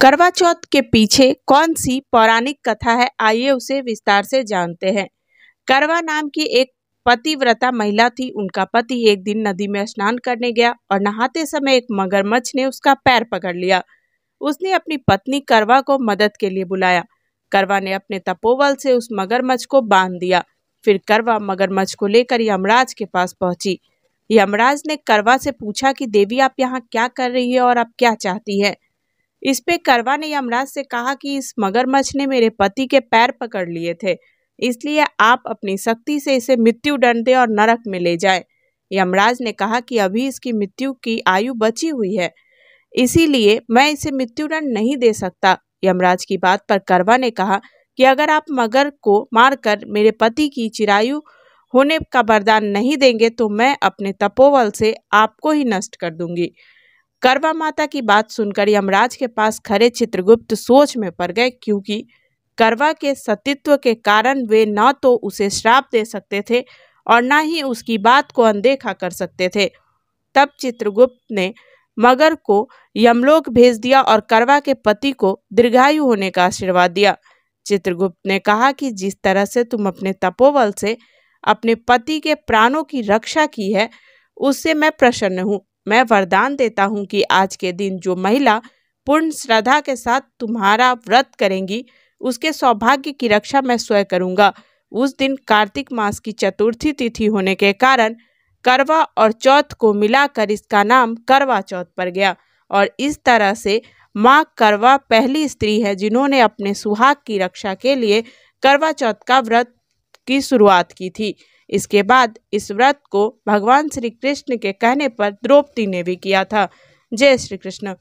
करवा चौथ के पीछे कौन सी पौराणिक कथा है? आइए उसे विस्तार से जानते हैं। करवा नाम की एक पतिव्रता महिला थी। उनका पति एक दिन नदी में स्नान करने गया और नहाते समय एक मगरमच्छ ने उसका पैर पकड़ लिया। उसने अपनी पत्नी करवा को मदद के लिए बुलाया। करवा ने अपने तपोबल से उस मगरमच्छ को बाँध दिया। फिर करवा मगरमच्छ को लेकर यमराज के पास पहुँची। यमराज ने करवा से पूछा कि, देवी, आप यहाँ क्या कर रही है और आप क्या चाहती है? इस पे करवा ने यमराज से कहा कि इस मगरमच्छ ने मेरे पति के पैर पकड़ लिए थे, इसलिए आप अपनी शक्ति से इसे मृत्यु दंड दे और नरक में ले जाए। यमराज ने कहा कि अभी इसकी मृत्यु की आयु बची हुई है, इसीलिए मैं इसे मृत्युदंड नहीं दे सकता। यमराज की बात पर करवा ने कहा कि अगर आप मगर को मारकर मेरे पति की चिरायु होने का वरदान नहीं देंगे तो मैं अपने तपोवल से आपको ही नष्ट कर दूँगी। करवा माता की बात सुनकर यमराज के पास खड़े चित्रगुप्त सोच में पड़ गए, क्योंकि करवा के सतीत्व के कारण वे न तो उसे श्राप दे सकते थे और न ही उसकी बात को अनदेखा कर सकते थे। तब चित्रगुप्त ने मगर को यमलोक भेज दिया और करवा के पति को दीर्घायु होने का आशीर्वाद दिया। चित्रगुप्त ने कहा कि जिस तरह से तुम अपने तपोबल से अपने पति के प्राणों की रक्षा की है, उससे मैं प्रसन्न हूँ। मैं वरदान देता हूँ कि आज के दिन जो महिला पूर्ण श्रद्धा के साथ तुम्हारा व्रत करेंगी, उसके सौभाग्य की रक्षा मैं स्वयं करूँगा। उस दिन कार्तिक मास की चतुर्थी तिथि होने के कारण करवा और चौथ को मिलाकर इसका नाम करवा चौथ पड़ गया और इस तरह से माँ करवा पहली स्त्री है जिन्होंने अपने सुहाग की रक्षा के लिए करवा चौथ का व्रत की शुरुआत की थी। इसके बाद इस व्रत को भगवान श्री कृष्ण के कहने पर द्रौपदी ने भी किया था। जय श्री कृष्ण